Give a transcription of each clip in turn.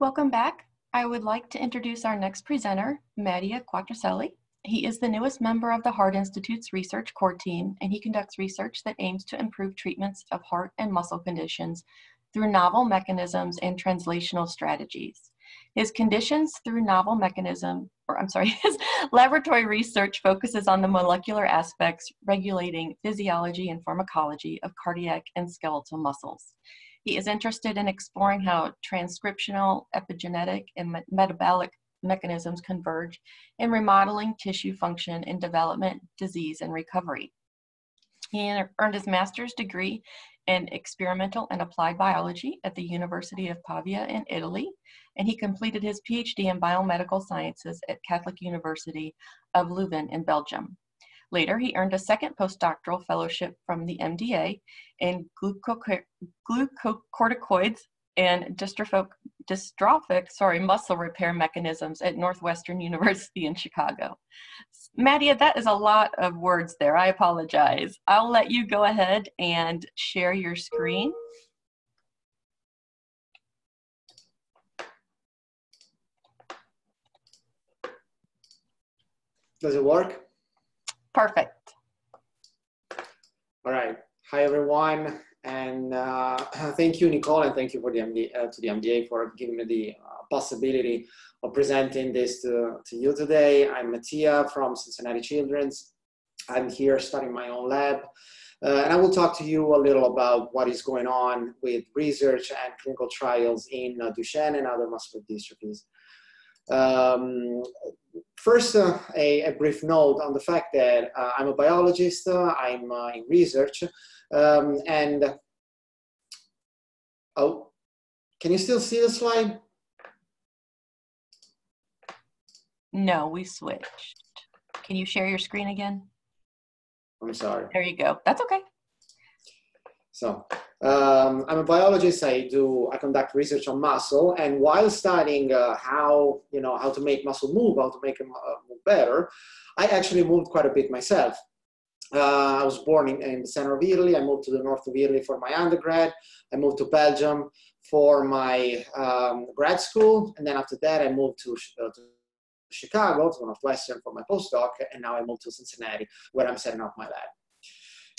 Welcome back. I would like to introduce our next presenter, Mattia Quattrocelli. He is the newest member of the Heart Institute's research core team, and he conducts research that aims to improve treatments of heart and muscle conditions through novel mechanisms and translational strategies. His conditions through novel mechanism, or I'm sorry, his laboratory research focuses on the molecular aspects regulating physiology and pharmacology of cardiac and skeletal muscles. He is interested in exploring how transcriptional, epigenetic, and metabolic mechanisms converge in remodeling tissue function in development, disease, and recovery. He earned his master's degree in experimental and applied biology at the University of Pavia in Italy, and he completed his PhD in biomedical sciences at Catholic University of Leuven in Belgium. Later, he earned a second postdoctoral fellowship from the MDA in glucocorticoids and dystrophic, dystrophic sorry, muscle repair mechanisms at Northwestern University in Chicago. Mattia, that is a lot of words there. I apologize. I'll let you go ahead and share your screen. Does it work? Perfect. All right. Hi, everyone. And uh, thank you, Nicole, and thank you for the uh, to the MDA for giving me the uh, possibility of presenting this to, to you today. I'm Mattia from Cincinnati Children's. I'm here starting my own lab. Uh, and I will talk to you a little about what is going on with research and clinical trials in uh, Duchenne and other muscular dystrophies. Um, first, uh, a, a, brief note on the fact that uh, I'm a biologist, uh, I'm uh, in research, um, and oh, can you still see the slide? No, we switched. Can you share your screen again? I'm sorry. There you go. That's okay. So um, I'm a biologist. I do I conduct research on muscle, and while studying uh, how you know how to make muscle move, how to make it uh, move better, I actually moved quite a bit myself. Uh, I was born in, in, the center of Italy. I moved to the north of Italy for my undergrad. I moved to Belgium for my um, grad school, and then after that, I moved to, uh, to Chicago, to Northwestern for my postdoc, and now I moved to Cincinnati, where I'm setting up my lab.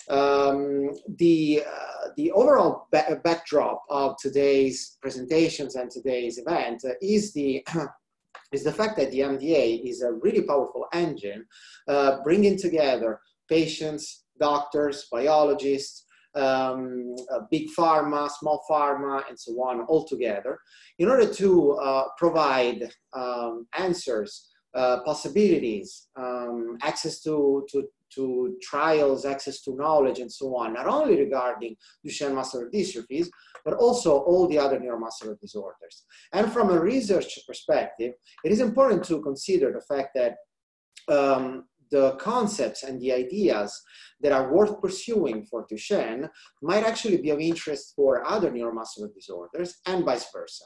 Um, the, uh, the overall ba backdrop of today's presentations and today's event is the is the fact that the MDA is a really powerful engine, uh, bringing together patients, doctors, biologists, um, uh, big pharma, small pharma, and so on, all together, in order to uh, provide um, answers, uh, possibilities, um, access to, to, to trials, access to knowledge, and so on, not only regarding Duchenne muscular dystrophies, but also all the other neuromuscular disorders. And from a research perspective, it is important to consider the fact that um, the concepts and the ideas that are worth pursuing for Duchenne might actually be of interest for other neuromuscular disorders and vice versa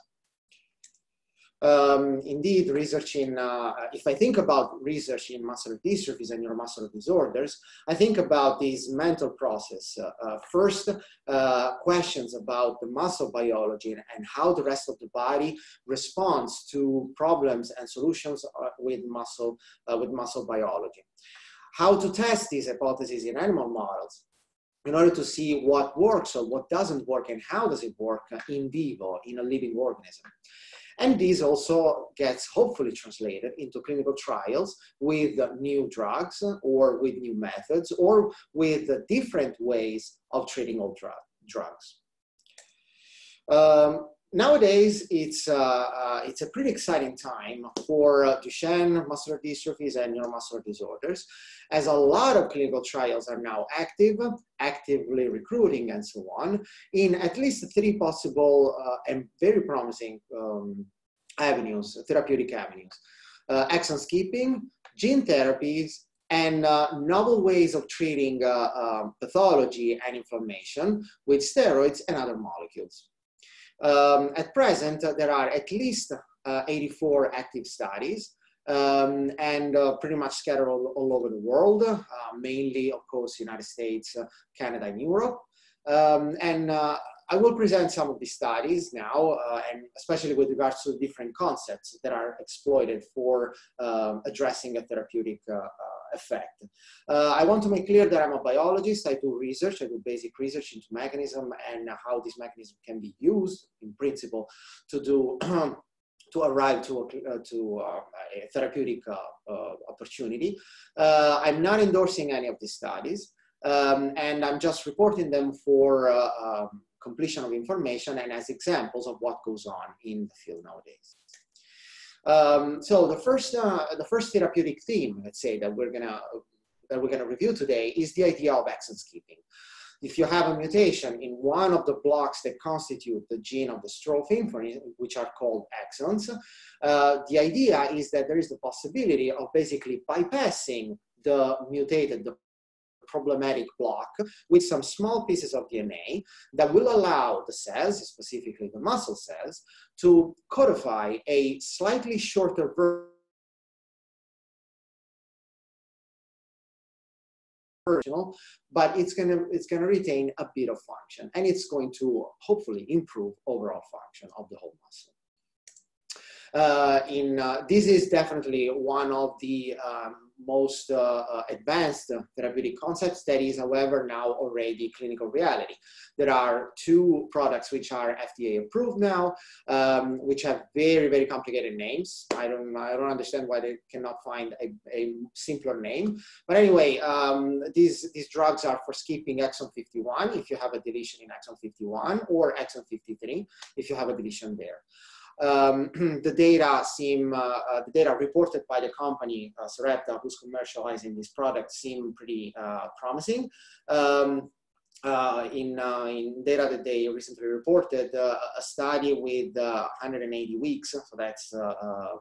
um, indeed, research in, uh, if I think about research in muscular dystrophies and neuromuscular disorders, I think about these mental process. Uh, uh, first, uh, questions about the muscle biology and, how the rest of the body responds to problems and solutions uh, with muscle, uh, with muscle biology. How to test these hypotheses in animal models in order to see what works or what doesn't work and how does it work in vivo in a living organism. And this also gets hopefully translated into clinical trials with new drugs or with new methods or with different ways of treating old drugs. Um, nowadays, it's, uh, uh, it's a pretty exciting time for uh, Duchenne muscular dystrophies and neuromuscular disorders, as a lot of clinical trials are now active, actively recruiting and so on, in at least three possible uh, and very promising um, avenues, therapeutic avenues. Uh, exon skipping, gene therapies, and uh, novel ways of treating uh, um, pathology and inflammation with steroids and other molecules. Um, at present, uh, there are at least uh, 84 active studies um, and uh, pretty much scattered all, all over the world, mainly, of course, United States, Canada, and Europe. Um, and I will present some of these studies now, uh, and especially with regards to different concepts that are exploited for um, addressing a therapeutic uh, uh, effect. Uh, I want to make clear that I'm a biologist. I do research. I do basic research into mechanism and how this mechanism can be used, in principle, to do to arrive to a, uh, to uh, a therapeutic uh, opportunity. I'm not endorsing any of these studies, um, and I'm just reporting them for um, completion of information and as examples of what goes on in the field nowadays. Um, so the first, uh, the first therapeutic theme, let's say, that we're gonna that we're gonna review today is the idea of exon skipping if you have a mutation in one of the blocks that constitute the gene of for instance, which are called exons, uh, the idea is that there is the possibility of basically bypassing the mutated, the problematic block with some small pieces of DNA that will allow the cells, specifically the muscle cells, to codify a slightly shorter version but it's gonna it's gonna retain a bit of function, and it's going to hopefully improve overall function of the whole muscle. Uh, in uh, this is definitely one of the um, most uh, uh, advanced therapeutic concepts that is, however, now already clinical reality. There are two products which are FDA approved now, um, which have very, very complicated names. I don't, I don't understand why they cannot find a, a simpler name. But anyway, um, these, these drugs are for skipping exon 51 if you have a deletion in exon 51 or exon 53 if you have a deletion there um, the data seem, uh, uh, the data reported by the company, uh, Sarepta, who's commercializing this product, seem pretty uh, promising. Um, uh, in, uh, in data that they recently reported, uh, a study with 180 weeks, so that's um,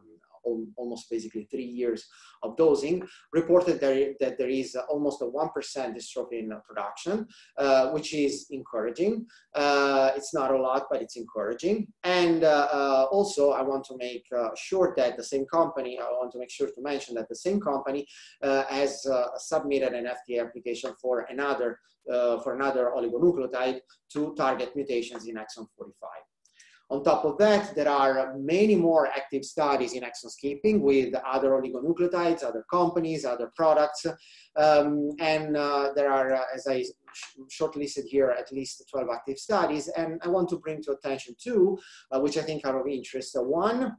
almost basically three years of dosing, reported that there is almost a 1% dystrophin production, uh, which is encouraging. Uh, it's not a lot, but it's encouraging. And uh, uh also, I want to make uh, sure that the same company, I want to make sure to mention that the same company has submitted an FDA application for another, for another oligonucleotide to target mutations in exon 45. On top of that, there are many more active studies in exon skipping with other oligonucleotides, other companies, other products. Um, and uh, there are, uh, as I shortlisted here, at least 12 active studies. And I want to bring to attention two, uh, which I think are of interest. one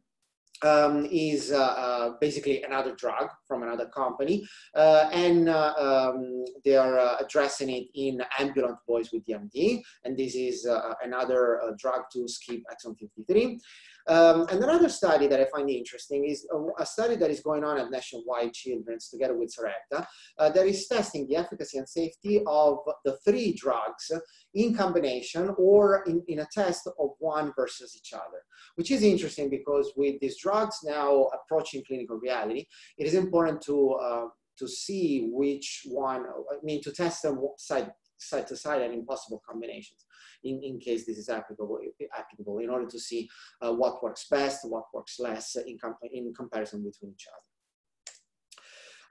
um, is uh, uh, basically another drug from another company, uh, and uh, um, they are uh, addressing it in ambulant boys with DMD, and this is uh, another drug to skip exon 53. Um, and another study that I find interesting is a, a, study that is going on at Nationwide Children's together with Sarepta uh, that is testing the efficacy and safety of the three drugs in combination or in, in a test of one versus each other, which is interesting because with these drugs now approaching clinical reality, it is important to uh, to see which one, I mean, to test them side, side to side and in possible combinations in, in case this is applicable, applicable in order to see uh, what works best, what works less in, com in comparison between each other.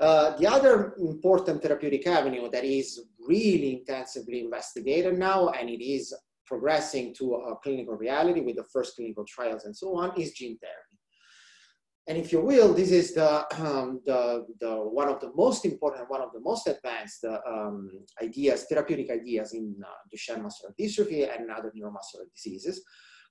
Uh, the other important therapeutic avenue that is really intensively investigated now, and it is progressing to a clinical reality with the first clinical trials and so on, is gene therapy. And if you will, this is the, um, the, the, one of the most important, one of the most advanced uh, um, ideas, therapeutic ideas in uh, Duchenne muscular dystrophy and other neuromuscular diseases.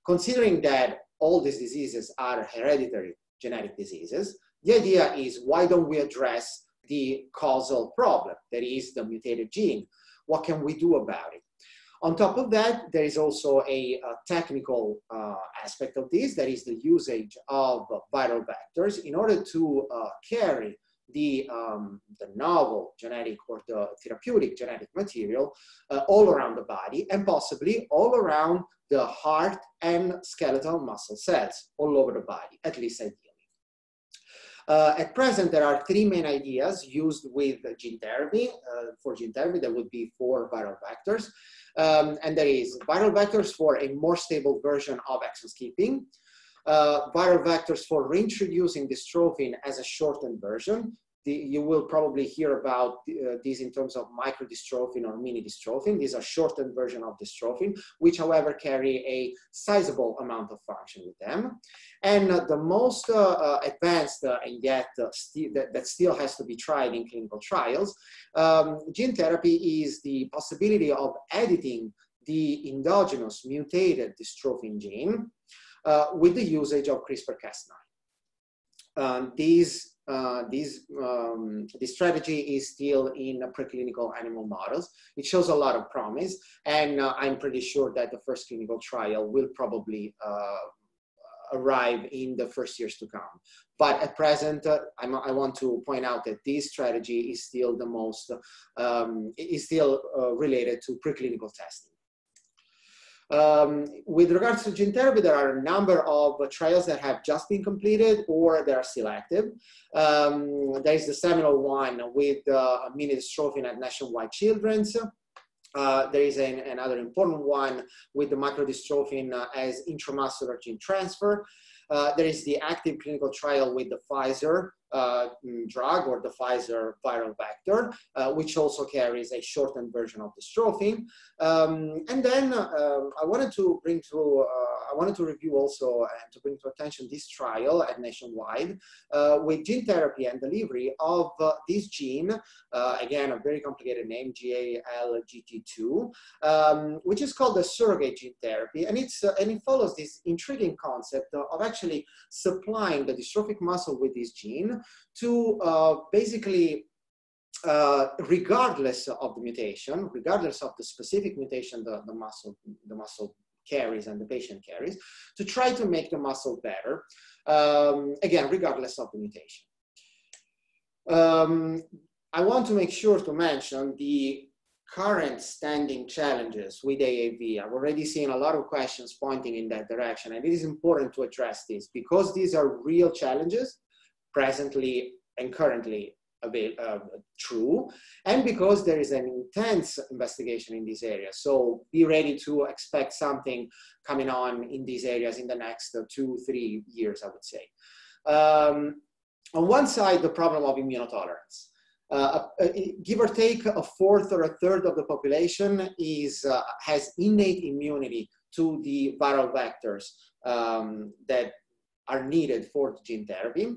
Considering that all these diseases are hereditary genetic diseases, the idea is why don't we address the causal problem, that is the mutated gene? What can we do about it? On top of that, there is also a, a technical uh, aspect of this, that is the usage of viral vectors in order to uh, carry the, um, the novel genetic or the therapeutic genetic material uh, all around the body and possibly all around the heart and skeletal muscle cells all over the body, at least ideally. Uh, at present, there are three main ideas used with gene therapy. Uh, for gene therapy, there would be four viral vectors. Um, and there is viral vectors for a more stable version of exon skipping, uh, viral vectors for reintroducing dystrophin as a shortened version, the, you will probably hear about uh, these in terms of microdystrophin or mini dystrophin. These are shortened version of dystrophin, which however carry a sizable amount of function with them. And uh, the most uh, uh advanced uh, and yet uh, that, that, still has to be tried in clinical trials, um, gene therapy is the possibility of editing the endogenous mutated dystrophin gene with the usage of CRISPR-Cas9. Um, these uh, these, um, this strategy is still in preclinical animal models. It shows a lot of promise, and uh, I'm pretty sure that the first clinical trial will probably uh, arrive in the first years to come. But at present, uh, i want to point out that this strategy is still the most, um, is still uh, related to preclinical testing. Um, with regards to gene therapy, there are a number of trials that have just been completed or they are still active. Um, there is the seminal one with uh, mini dystrophin at Nationwide Children's. Uh, there is an, another important one with the microdystrophin uh, as intramuscular gene transfer. Uh, there is the active clinical trial with the Pfizer drug or the Pfizer viral vector, uh, which also carries a shortened version of dystrophin. Um, and then um, I wanted to bring to, uh, I wanted to review also and to bring to attention this trial at Nationwide uh, with gene therapy and delivery of uh, this gene, again, a very complicated name, GALGT2, um, which is called the surrogate gene therapy. And, it's, and it follows this intriguing concept of actually supplying the dystrophic muscle with this gene to uh, basically uh, regardless of the mutation, regardless of the specific mutation the, the muscle the muscle carries and the patient carries, to try to make the muscle better. Um, again, regardless of the mutation. Um, I want to make sure to mention the current standing challenges with AAV. I've already seen a lot of questions pointing in that direction, and it is important to address this because these are real challenges presently and currently uh, true, and because there is an intense investigation in these areas. So be ready to expect something coming on in these areas in the next uh, two, three years, I would say. Um, on one side, the problem of immunotolerance. Uh, give or take a fourth or a third of the population is, uh, has innate immunity to the viral vectors um, that are needed for the gene therapy.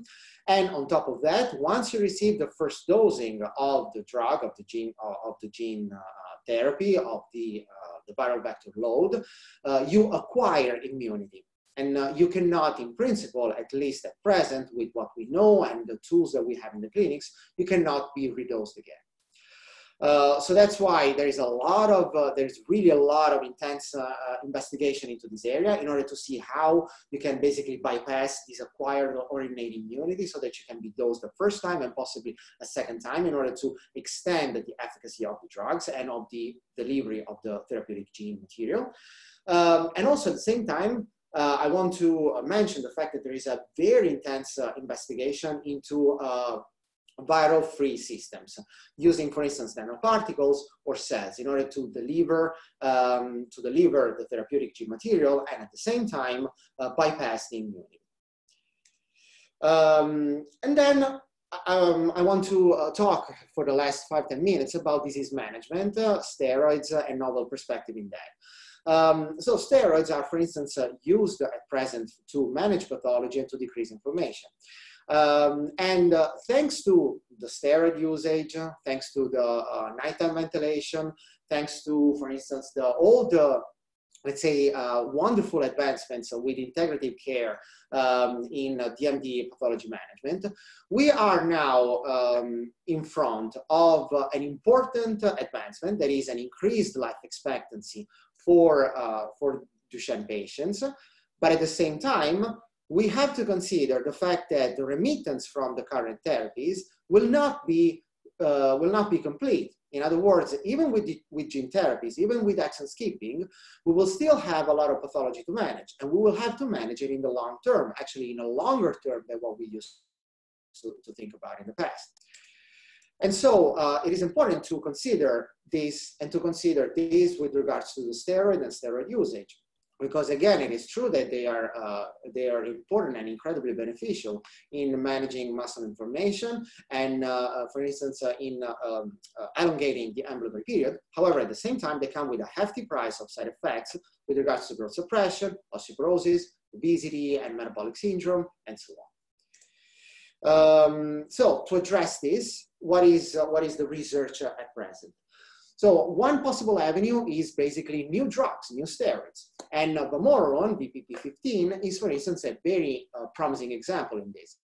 And on top of that, once you receive the first dosing of the drug, of the gene, uh, of the gene uh, therapy, of the, uh, the viral vector load, uh, you acquire immunity. And uh, you cannot, in principle, at least at present, with what we know and the tools that we have in the clinics, you cannot be redosed again. Uh, so that's why there is a lot of, uh, there's really a lot of intense uh, uh, investigation into this area in order to see how you can basically bypass this acquired or innate immunity so that you can be dosed the first time and possibly a second time in order to extend the efficacy of the drugs and of the delivery of the therapeutic gene material. Um, and also at the same time, uh, I want to mention the fact that there is a very intense uh, investigation into uh, viral-free systems using, for instance, nanoparticles or cells in order to deliver um, to deliver the therapeutic gene material and at the same time uh, bypass the immunity. Um, and then um, I want to uh, talk for the last five ten minutes about disease management, uh, steroids, uh, and novel perspective in that. Um, so steroids are, for instance, uh, used at present to manage pathology and to decrease inflammation. Um, and uh, thanks to the steroid usage, thanks to the uh, nighttime ventilation, thanks to, for instance, the, all the let's say, uh, wonderful advancements with integrative care um, in uh, DMD pathology management, we are now um, in front of uh, an important advancement that is an increased life expectancy for, uh, for Duchenne patients. But at the same time, we have to consider the fact that the remittance from the current therapies will not be, uh, will not be complete. In other words, even with, the, with gene therapies, even with exon skipping, we will still have a lot of pathology to manage, and we will have to manage it in the long term, actually in a longer term than what we used to, to think about in the past. And so uh, it is important to consider this and to consider this with regards to the steroid and steroid usage. Because again, it is true that they are, uh, they are important and incredibly beneficial in managing muscle inflammation and, uh, uh for instance, uh, in uh, um, uh, elongating the ambulatory period. However, at the same time, they come with a hefty price of side effects with regards to growth suppression, osteoporosis, obesity, and metabolic syndrome, and so on. Um, so to address this, what is, what is the research at present? So one possible avenue is basically new drugs, new steroids. And vamorolone, VBP15, is for instance a very uh, promising example in this.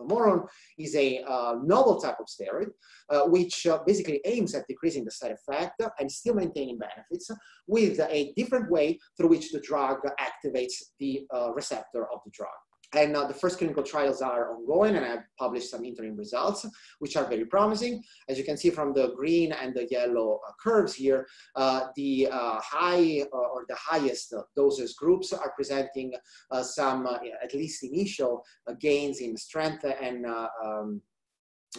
Vamorolone is a uh, novel type of steroid, uh, which uh, basically aims at decreasing the side effect and still maintaining benefits with a different way through which the drug activates the uh, receptor of the drug. And uh, the first clinical trials are ongoing, and I've published some interim results, which are very promising. As you can see from the green and the yellow uh, curves here, uh, the uh, high uh, or the highest doses groups are presenting uh, some, at least initial, gains in strength and um,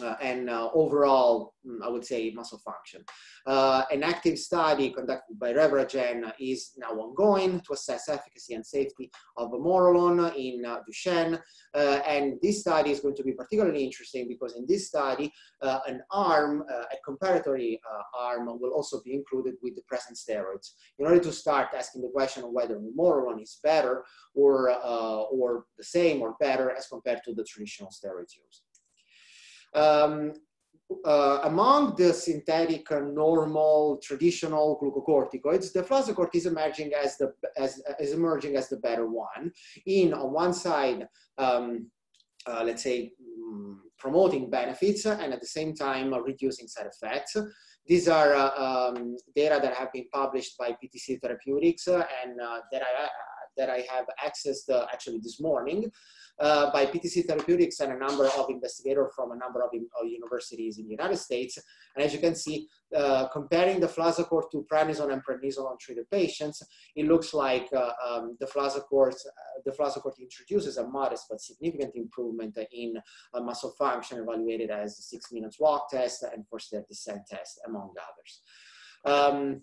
uh, and uh, overall, mm, I would say, muscle function. Uh, an active study conducted by ReveraGen is now ongoing to assess efficacy and safety of vamorolone in uh, Duchenne. Uh, and this study is going to be particularly interesting because in this study, uh, an arm, a comparatory arm, will also be included with the present steroids in order to start asking the question of whether vamorolone is better or, or the same or better as compared to the traditional steroids used. Um, uh, among the synthetic uh, normal traditional glucocorticoids, the deflazacort is emerging as the as is emerging as the better one. In on one side, um, uh, let's say um, promoting benefits and at the same time uh, reducing side effects. These are uh, um, data that have been published by PTC Therapeutics uh, and that I that I have accessed actually this morning uh, by PTC Therapeutics and a number of investigators from a number of, of, universities in the United States. And as you can see, uh, comparing the Deflazacort to prednisone and prednisolone treated patients, it looks like uh, um, the Deflazacort, uh, Deflazacort introduces a modest but significant improvement in uh, muscle function evaluated as the six minutes walk test and four step descent test, among others. Um,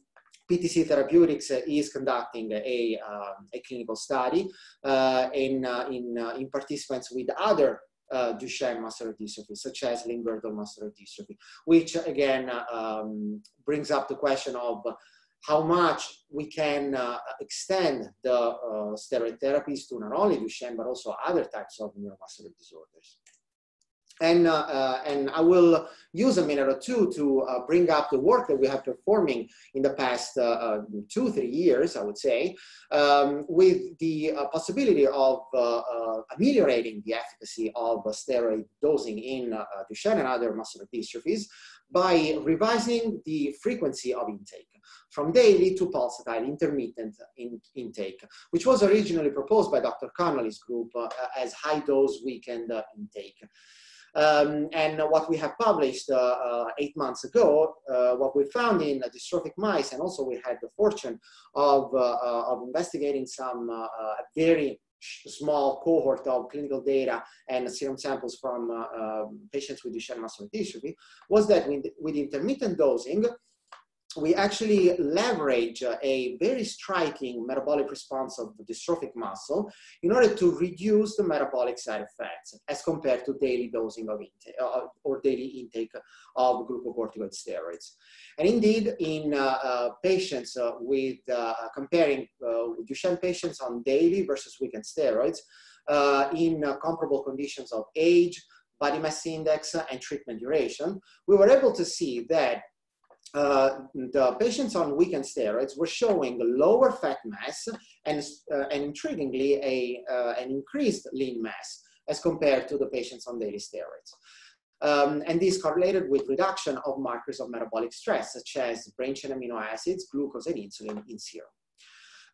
PTC Therapeutics is conducting a, uh, a clinical study uh, in, uh, in, in participants with other uh, Duchenne muscular dystrophy, such as limb-girdle muscular dystrophy, which again uh, um, brings up the question of how much we can uh, extend the steroid therapies to not only Duchenne, but also other types of neuromuscular disorders. And, uh, uh, and I will use a minute or two to uh, bring up the work that we have performing in the past uh, uh, two, three years, I would say, um, with the uh, possibility of ameliorating the efficacy of steroid dosing in Duchenne and other muscular dystrophies by revising the frequency of intake from daily to pulsatile intermittent in, intake, which was originally proposed by Dr. Connolly's group as high dose weekend intake. Um, and what we have published uh, uh, eight months ago, uh, what we found in dystrophic mice, and also we had the fortune of, of investigating some very small cohort of clinical data and serum samples from uh, um, patients with Duchenne muscular dystrophy was that with, with intermittent dosing, we actually leverage a very striking metabolic response of the dystrophic muscle in order to reduce the metabolic side effects as compared to daily dosing of intake uh, or daily intake of glucocorticoid steroids. And indeed, in uh, uh, patients uh, with uh, comparing uh, Duchenne patients on daily versus weekend steroids in comparable conditions of age, body mass index, and treatment duration, we were able to see that uh, the patients on weekend steroids were showing lower fat mass and, uh, and intriguingly, a, uh, an increased lean mass as compared to the patients on daily steroids. Um, and this correlated with reduction of markers of metabolic stress, such as branched amino acids, glucose, and insulin in serum.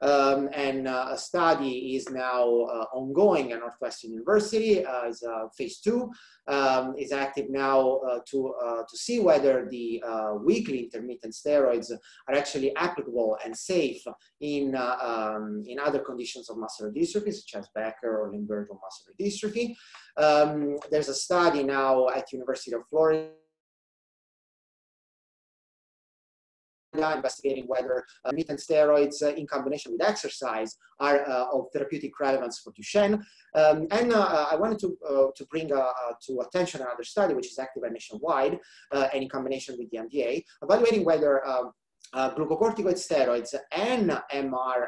Um, and uh, a study is now uh, ongoing at Northwestern University uh, as phase two. Um, is active now uh, to, uh, to see whether the uh, weekly intermittent steroids are actually applicable and safe in, um, in other conditions of muscular dystrophy, such as Becker or limb-girdle muscular dystrophy. Um, there's a study now at University of Florida investigating whether uh, and steroids uh, in combination with exercise are uh, of therapeutic relevance for Duchenne. Um, and uh, I wanted to, uh, to bring uh, to attention another study, which is active and nationwide, and in combination with the MDA, evaluating whether um, uh, glucocorticoid steroids and MR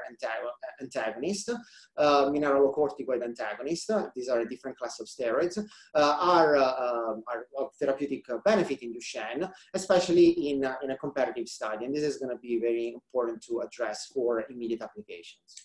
antagonist, uh, mineralocorticoid antagonist, these are a different class of steroids, uh, are, uh, um, are of therapeutic benefit in Duchenne, especially in, uh, in a comparative study. And this is going to be very important to address for immediate applications.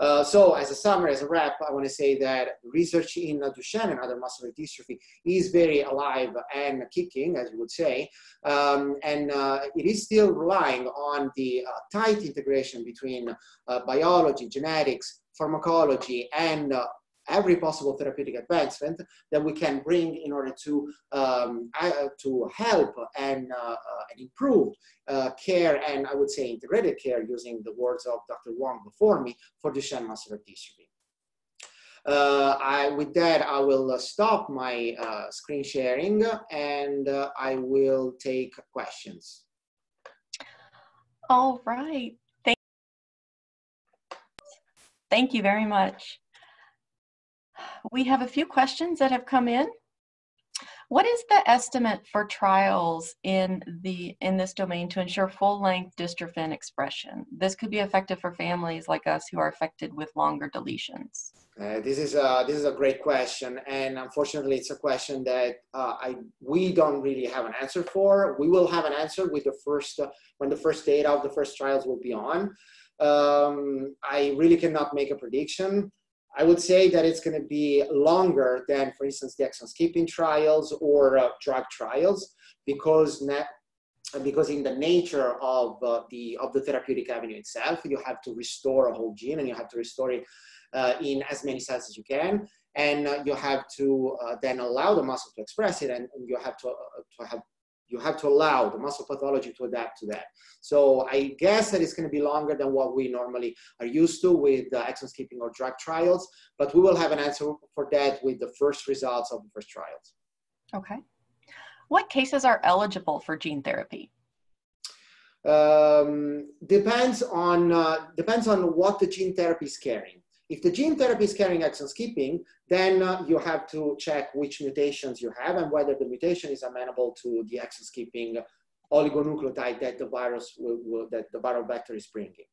Uh, so as a summary, as a wrap, I want to say that research in uh, Duchenne and other muscular dystrophy is very alive and kicking, as you would say, um, and uh, it is still relying on the uh, tight integration between uh, biology, genetics, pharmacology, and every possible therapeutic advancement that we can bring in order to, um, uh, to help and, uh, uh, and improve uh, care and I would say integrated care using the words of Dr. Wong before me for Duchenne muscular dystrophy. Uh, I, with that, I will uh, stop my screen sharing and I will take questions. All right. Thank, Thank you very much we have a few questions that have come in. What is the estimate for trials in the in this domain to ensure full-length dystrophin expression? This could be effective for families like us who are affected with longer deletions. Uh, this is a this is a great question, and unfortunately, it's a question that uh, I we don't really have an answer for. We will have an answer with the first uh, when the first data of the first trials will be on. Um, I really cannot make a prediction. I would say that it's going to be longer than, for instance, the exon skipping trials or uh, drug trials because because in the nature of uh, the of the therapeutic avenue itself, you have to restore a whole gene and you have to restore it uh, in as many cells as you can, and uh, you have to uh, then allow the muscle to express it, and, and you have to uh, to have you have to allow the muscle pathology to adapt to that. So I guess that it's going to be longer than what we normally are used to with uh, exon skipping or drug trials, but we will have an answer for that with the first results of the first trials. Okay. What cases are eligible for gene therapy? Um, depends on uh, depends on what the gene therapy is carrying. If the gene therapy is carrying exon skipping, then uh, you have to check which mutations you have and whether the mutation is amenable to the exon skipping oligonucleotide that the virus will, will, that the viral vector is bringing.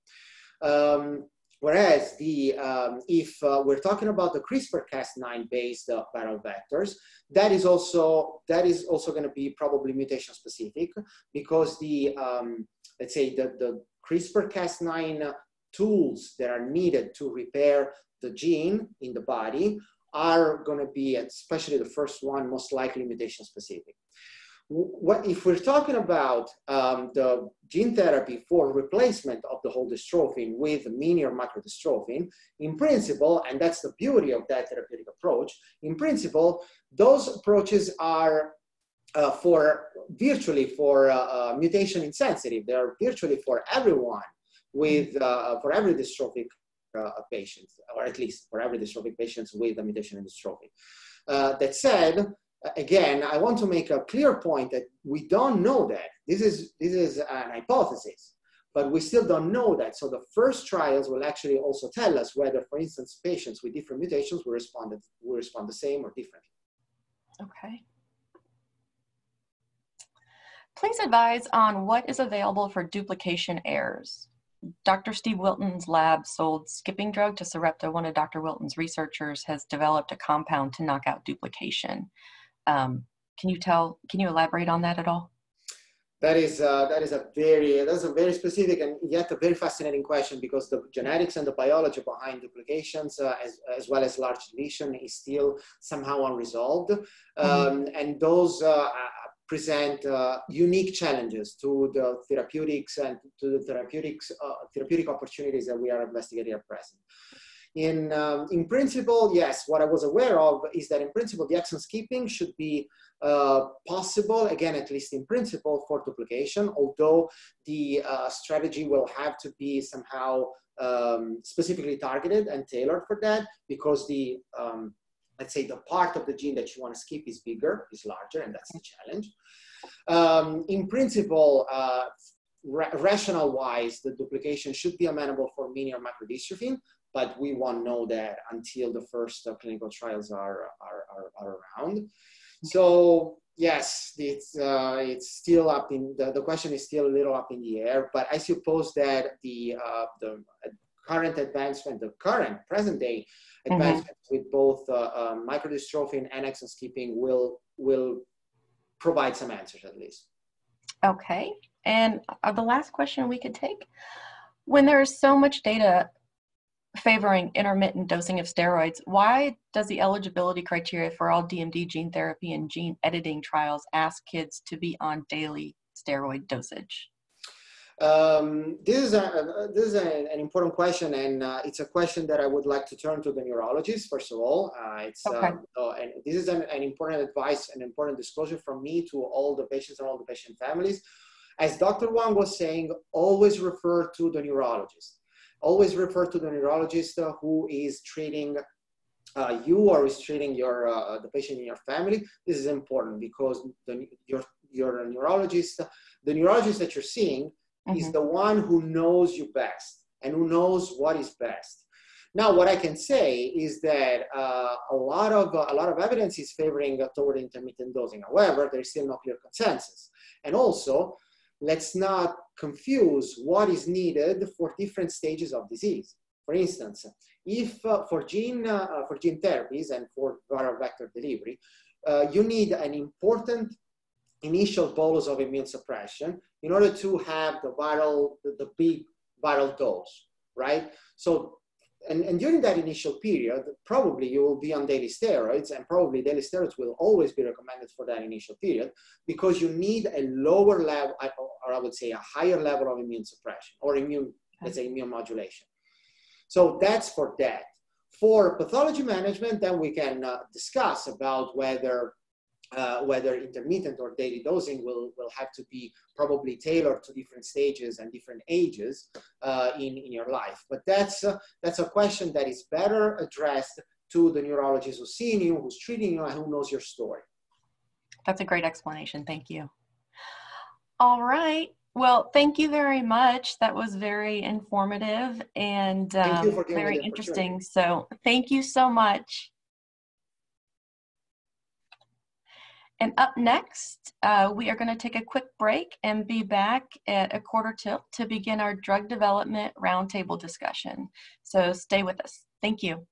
Um, whereas the um, if uh, we're talking about the CRISPR-Cas9 based uh, viral vectors, that is also that is also going to be probably mutation specific because the um, let's say the the CRISPR-Cas9 tools that are needed to repair the gene in the body are going to be, especially the first one, most likely mutation specific. What, if we're talking about um, the gene therapy for replacement of the whole dystrophin with mini or macrodystrophin, in principle, and that's the beauty of that therapeutic approach, in principle, those approaches are uh, for virtually for uh, uh, mutation insensitive. They're virtually for everyone with uh, for every dystrophic uh, patient, or at least for every dystrophic patients with a mutation in dystrophy. Uh, that said, again, I want to make a clear point that we don't know that. This is this is an hypothesis, but we still don't know that. So the first trials will actually also tell us whether, for instance, patients with different mutations will respond will respond the same or differently. Okay. Please advise on what is available for duplication errors. Dr. Steve Wilton's lab sold skipping drug to Sarepta. One of Dr. Wilton's researchers has developed a compound to knock out duplication. Um, can you tell, can you elaborate on that at all? That is, uh, that is a very, that's a very specific and yet a very fascinating question because the genetics and the biology behind duplications uh, as, as well as large deletion is still somehow unresolved. Mm-hmm. Um, and those uh, present uh, unique challenges to the therapeutics and to the therapeutics, uh, therapeutic opportunities that we are investigating at present. In, um, in principle, yes, what I was aware of is that in principle, the exon skipping should be uh, possible, again, at least in principle, for duplication, although the uh, strategy will have to be somehow um, specifically targeted and tailored for that because the um, let's say the part of the gene that you want to skip is bigger, is larger, and that's the challenge. Um, in principle, uh, ra- rational wise, the duplication should be amenable for mini or microdystrophin, but we won't know that until the first uh, clinical trials are, are, are, are around. So yes, it's uh, it's still up in the, the question is still a little up in the air, but I suppose that the uh, the current advancement, the current present day mm-hmm. mm-hmm. with both uh, uh, microdystrophin and exon skipping will will provide some answers at least. Okay, and uh, the last question we could take: when there is so much data favoring intermittent dosing of steroids, why does the eligibility criteria for all DMD gene therapy and gene editing trials ask kids to be on daily steroid dosage? Um, this is, a, this is a, an important question, and uh, it's a question that I would like to turn to the neurologist first of all. Uh, it's okay. uh, and this is an, an, important advice, an important disclosure from me to all the patients and all the patient families. As Dr. Wang was saying, always refer to the neurologist always refer to the neurologist who is treating uh, you or is treating your uh, the patient in your family. This is important because the, your your neurologist, the neurologist that you're seeing, mm-hmm. is the one who knows you best and who knows what is best. Now, what I can say is that uh, a lot of uh, a lot of evidence is favoring uh, toward intermittent dosing. However, there is still no clear consensus, and also let's not confuse what is needed for different stages of disease. For instance, if uh, for, gene, uh, for gene therapies and for viral vector delivery, uh, you need an important initial bolus of immune suppression in order to have the viral, the, the big viral dose, right? So and, and during that initial period, probably you will be on daily steroids, and probably daily steroids will always be recommended for that initial period because you need a lower level, or I would say a higher level of immune suppression or immune, let's say, immune modulation. So that's for that. For pathology management, then we can uh, discuss about whether uh, whether intermittent or daily dosing will, will have to be probably tailored to different stages and different ages uh, in, in your life. But that's, uh, that's a question that is better addressed to the neurologist who's seeing you, who's treating you, and who knows your story. That's a great explanation. Thank you. All right. Well, thank you very much. That was very informative and um, very interesting. So, thank you so much. And up next, uh, we are going to take a quick break and be back at a quarter till to begin our drug development roundtable discussion. So stay with us. Thank you.